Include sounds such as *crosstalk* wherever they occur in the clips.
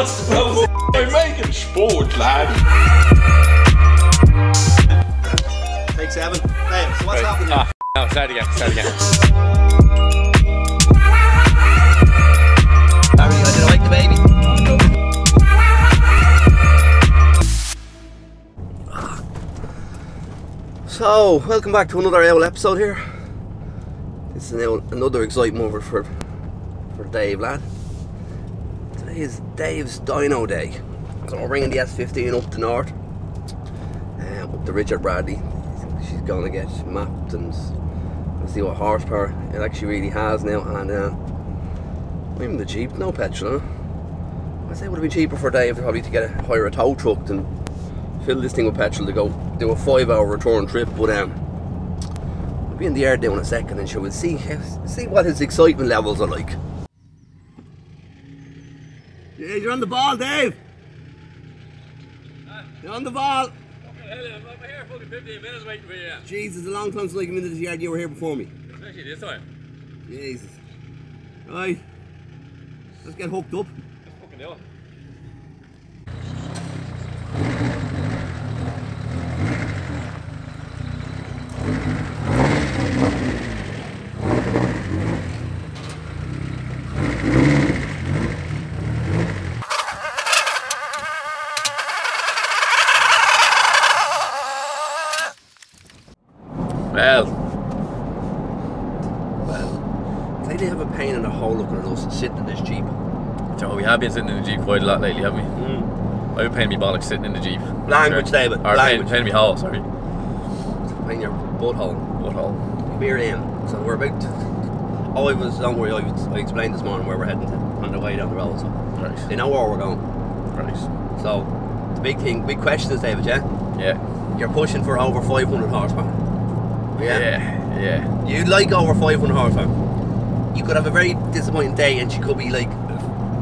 What's the problem? I'm making sport, lad. Take seven. Hey, so what's happening? Ah, no, start again, start again. Harry, I did like the baby. So, welcome back to another AOL episode here. This is now another exciting moment for for Dave, lad. Today is Dave's Dyno Day. So I'm bringing the S15 up to north. Um, up to Richard Bradley. She's going to get mapped and see what horsepower it actually really has now. And uh, even the Jeep, no petrol. Huh? I say it would have been cheaper for Dave probably to get a hire a tow truck than fill this thing with petrol to go do a five hour return trip. But um, we'll be in the air down in a second and sure we'll see see what his excitement levels are like. Yeah, you're on the ball, Dave. You're on the ball. I'm here fucking 15 minutes waiting for you. Jesus, a long time since I came into this yard. You were here before me. Especially this time. Jesus. Right. Let's get hooked up. Let's fucking do it. Well, Well, they didn't have a pain in the hole looking at us sitting in this Jeep. Joe, we have been sitting in the Jeep quite a lot lately, haven't we? Mm. I've been paying me bollocks sitting in the Jeep. Language, Sure. David, Or paying, language. paying me hole, sorry. Playing your butthole. Hall? We're in. So we're about. Oh, I was, don't worry, I, I explained this morning where we're heading to on the way down the road. So Right. they know where we're going. Right. So the big thing, big question is, David, yeah? Yeah. You're pushing for over 500 horsepower. Yeah. Yeah. You'd like over 500 horsepower. You could have a very disappointing day and she could be like,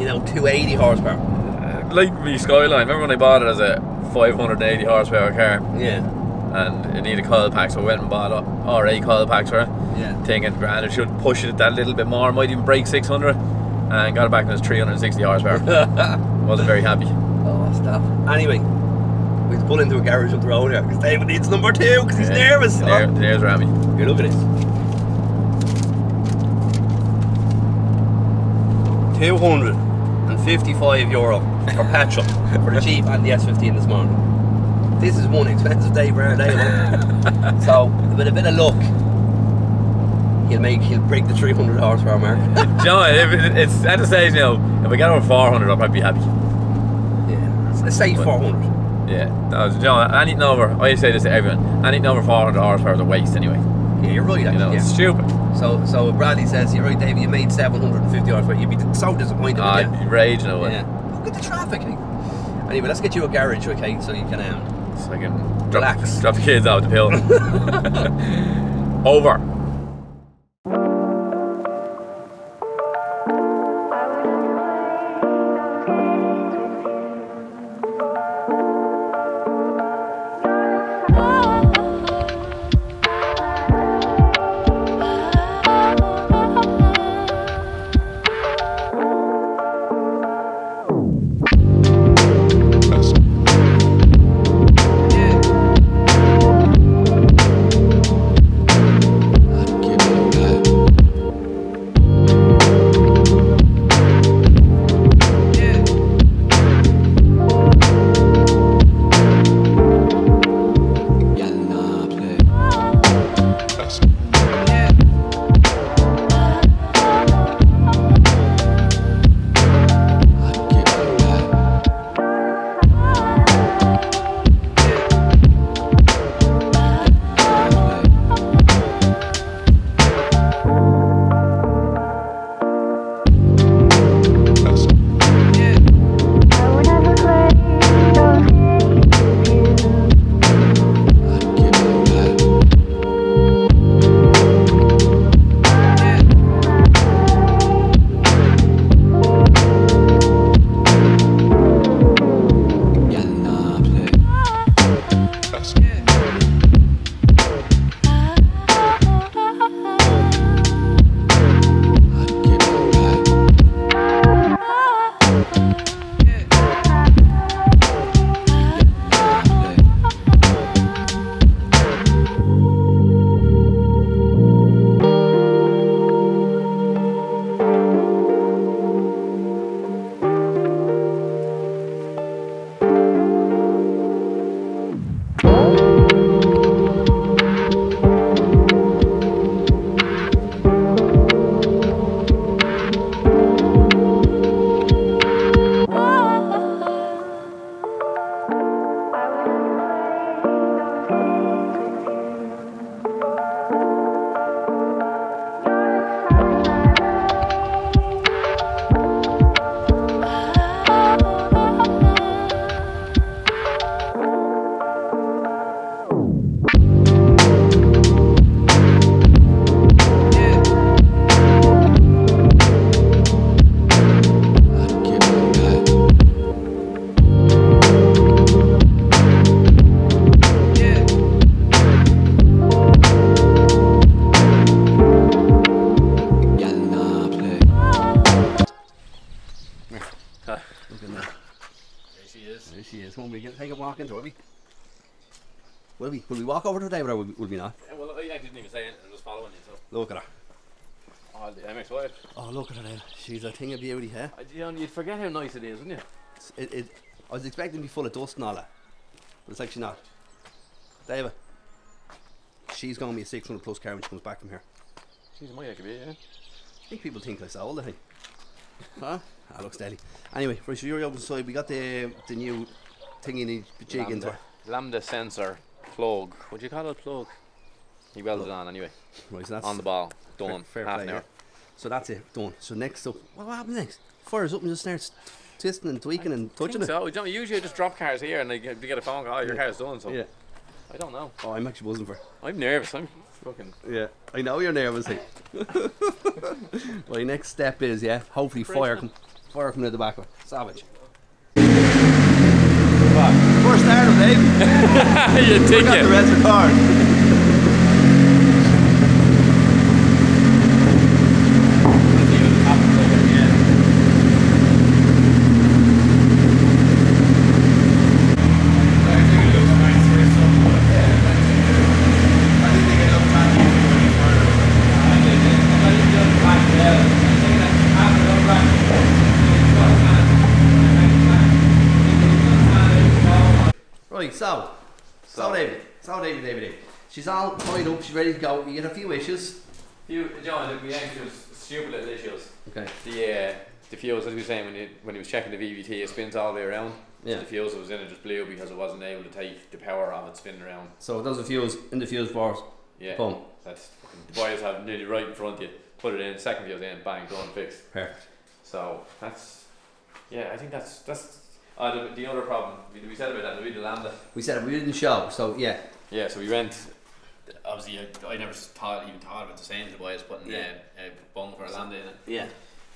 you know, 280 horsepower. Uh, like me Skyline, remember when I bought it as a 580 horsepower car Yeah. and it needed coil packs, so I went and bought RA coil packs for it. Yeah. Thinking, grand, it should push it that little bit more, might even break 600 and got it back and it was 360 horsepower. *laughs* Wasn't very happy. Oh, stop. Anyway, we have to pull into a garage up the road here because David needs number two because he's Yeah. nervous. There, Oh. there's Rami. Here, look at this. 255 euro for petrol for the Jeep and the S15 this morning. This is one expensive day for our day. *laughs* so, with a bit of luck, he'll make he'll break the 300 horsepower mark. *laughs* John, if it, it's at the stage now, if we get over 400, I'll probably be happy. yeah, let's say 400. Yeah, no, John, anything over, I say this to everyone, anything number 400 horsepower is a waste anyway. Yeah, you're right. You know, yeah. it's stupid. So, so Bradley says, "You're right, David. You made 750 horsepower. You'd be so disappointed." I'd you? be raging away. Yeah. Look at the traffic. Anyway, let's get you a garage, okay, so you can um, So I can drop, Relax. drop the kids out of the pill. *laughs* over. On, we can take a walk into it, will we? Will we? Will we walk over to David or will we, will we not? Yeah, well, I didn't even say anything. I'm just following you. So. Look at her. Oh, the MX-5. Oh, look at her there. She's a thing of beauty, huh? I, you know, you'd forget how nice it is, wouldn't you? It, it, I was expecting to be full of dust and all that, but it's actually not. David, she's going to be a 600 plus car when she comes back from here. Might actually be, yeah. I think people think that's old, I think. huh? Ah, that looks deadly. Anyway, for sure, you're side, we got the the new thing you need to jig into. Lambda, lambda sensor plug. What do you call it? Plug. He welded it on anyway. Right, so that's On the ball. Done. Fair, Half play, an yeah. So that's it, done. So next up, what happens next? Fires up and just starts twisting and tweaking and touching Think it. so. You usually I just drop cars here and they get, they get a phone call. Oh, your Yeah. car's done. So Yeah. I don't know. Oh, I'm actually buzzing for. I'm nervous. I'm fucking. Yeah, I know you're nervous. hey. *laughs* My next step is yeah, hopefully fire come, fire coming out the back of it. Savage. Dave. *laughs* you take Got the it. rest of the car. Right, so, so, So. David, so David, David, David. She's all tied up. She's ready to go. You get a few issues. Few, John, we actually was stupid little issues. Okay. The uh, the fuse, as we were saying when he, when he was checking the VVT, it spins all the way around. Yeah. The fuse that was in it just blew because it wasn't able to take the power of it spinning around. So there's a fuse in the fuse bars. Yeah. Boom. That's fucking, the boys have nearly right in front of you. Put it in, second fuse in, bang, done, fixed. Perfect. So that's yeah, I think that's that's uh, the, the other problem we, we said about that. We did the lambda. We said it, we didn't show. So yeah, Yeah, so we went. Obviously, I, I never thought even thought about the same to the boys putting Yeah. uh, a bung for a lambda in it yeah.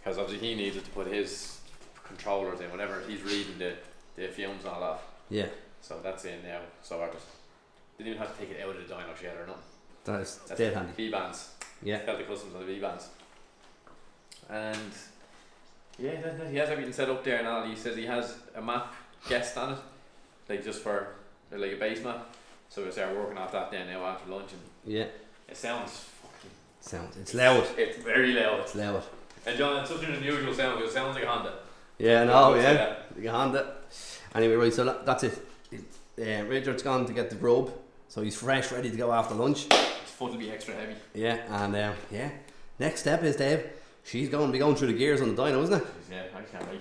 because obviously he needed to put his controllers in whenever he's reading the the fumes and all that. Yeah. So that's in now. So I just didn't even have to take it out of the dyno shed or nothing. That is That's dead the handy. V bands. Yeah. Got the customs on the V bands. And yeah, he has everything set up there and all. He says he has a map guest on it, like just for like a base map. So we start working off that then now after lunch, and Yeah. it sounds fucking. sounds It's loud. It's very loud. It's loud. And John, it's such an unusual sound. because It sounds like a Honda. Yeah. No. Yeah. that. You can hand it. Anyway, right. So that, that's it. it uh, Richard's gone to get the robe, so he's fresh, ready to go after lunch. His foot will be extra heavy. Yeah. And um, yeah. Next step is Dave. She's going to be going through the gears on the dyno, isn't it? Yeah, I can't wait.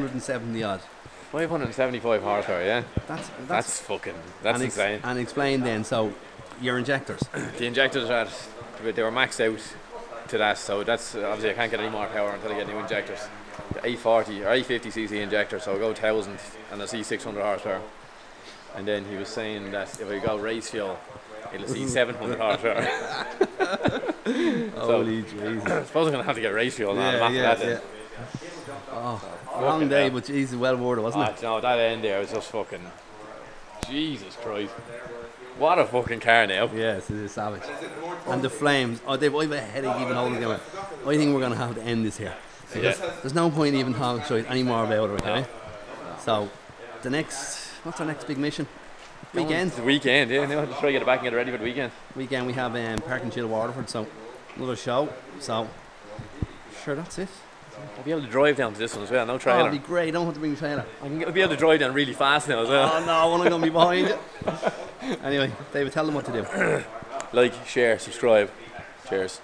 570 odd. 575 horsepower, yeah. That's that's, That's fucking, that's and, insane. and explain then. So your injectors. *clears throat* The injectors are, at- they were maxed out to that, so that's obviously I can't get any more power until I get new injectors. The 840 or 850cc injector, so I go 1000 and I see 600 horsepower. And then he was saying that if I go race fuel, it'll see *laughs* 700 horsepower. *laughs* Holy Jesus. I *clears throat* suppose I'm gonna have to get race fuel now. Yeah, yeah, that yeah. Oh, long day, but Jesus, well worth it, wasn't Ah, it? no, that end there was just fucking. Jesus Christ. What a fucking car now. Yes, it is savage. And the flames. Oh, Dave, I have a headache even holding them. I think we're going to have to end this here. Because Yeah. There's no point even talking shit any more about it, okay? So, the next, what's our next big mission? Weekend. The weekend, yeah. Now to try to get it back and get it ready for the weekend. Weekend we have um, Park and Chill Waterford, so another show. So, sure, that's it. I'll be able to drive down to this one as well. No trailer. Oh, it'd be great. Don't have to bring the trailer. I can get- be able to drive down really fast now as well. Oh no, I'm not going to be *laughs* behind you. Anyway, David, tell them what to do. Like, share, subscribe. Cheers.